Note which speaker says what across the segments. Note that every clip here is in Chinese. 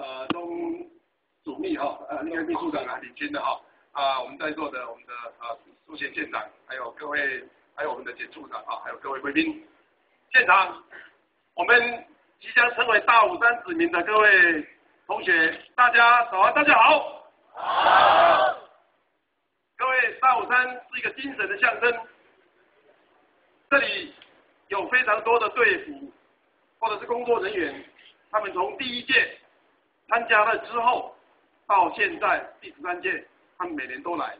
Speaker 1: 呃钟主秘哈，呃那个秘书长啊领军的哈，啊我们在座的我们的呃苏贤舰长，还有各位，还有我们的简处长啊，还有各位贵宾，现场我们即将成为大武山子民的各位同学，大家早安，大家好。好。各位，大武山是一个精神的象征，这里有非常多的队伍或者是工作人员，他们从第一届参加了之后，到现在第十三届，他们每年都来。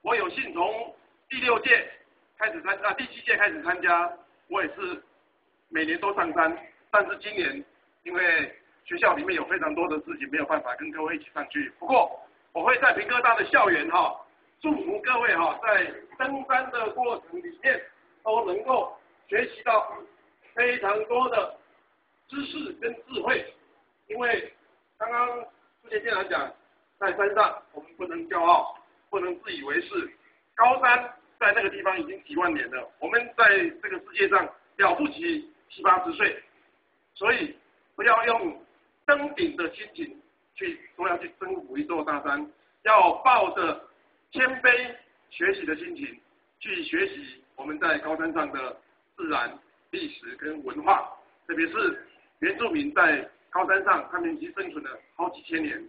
Speaker 1: 我有幸从第六届开始参啊，第七届开始参加，我也是每年都上山。但是今年因为学校里面有非常多的事情，没有办法跟各位一起上去。不过我会在平科大的校园哈，祝福各位哈，在登山的过程里面都能够学习到非常多的知识跟智慧。因为刚刚朱杰先生讲，在山上我们不能骄傲，不能自以为是。高山在那个地方已经几万年了，我们在这个世界上了不起七八十岁，所以不要用登顶的心情去说要去征服一座大山，要抱着谦卑学习的心情去学习我们在高山上的自然、历史跟文化，特别是原住民在高山上，他们已经生存了好几千年，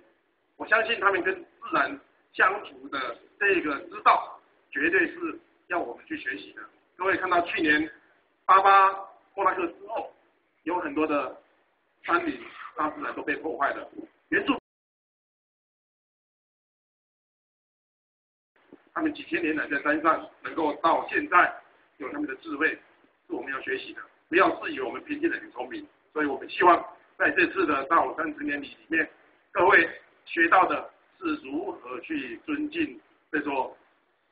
Speaker 1: 我相信他们跟自然相处的这个之道。绝对是要我们去学习的。各位看到去年八八莫拉克之后，有很多的山林、大自然都被破坏了。原住他们几千年来在山上能够到现在有他们的智慧，是我们要学习的。不要自以为我们偏见的很聪明。所以我们希望在这次的大武山十年里里面，各位学到的是如何去尊敬这座。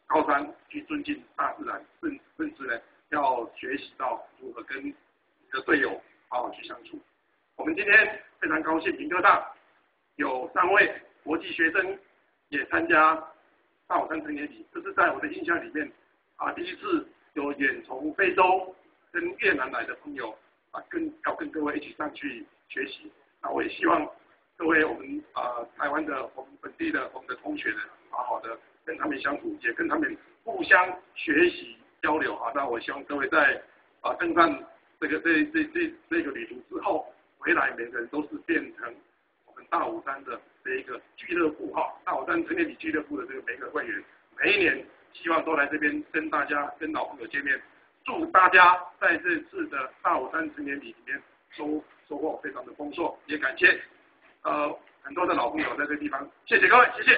Speaker 1: 高山去尊敬大自然，甚甚至呢，要学习到如何跟你的队友好好去相处。我们今天非常高兴，平科大有三位国际学生也参加大武山成年礼，这是在我的印象里面啊，第一次有远从非洲跟越南来的朋友啊，跟要跟各位一起上去学习。那我也希望各位我们啊台湾的我们本地的我们的同学呢，好好的。跟他们相处，也跟他们互相学习交流啊！那我希望各位在啊登上这个这这这这个旅途之后，回来每个人都是变成我们大武山的这一个俱乐部哈，大武山成年礼俱乐部的这个每个会员，每一年希望都来这边跟大家跟老朋友见面，祝大家在这次的大武山成年礼里面收收获非常的丰硕，也感谢呃很多的老朋友在这个地方，谢谢各位，谢谢。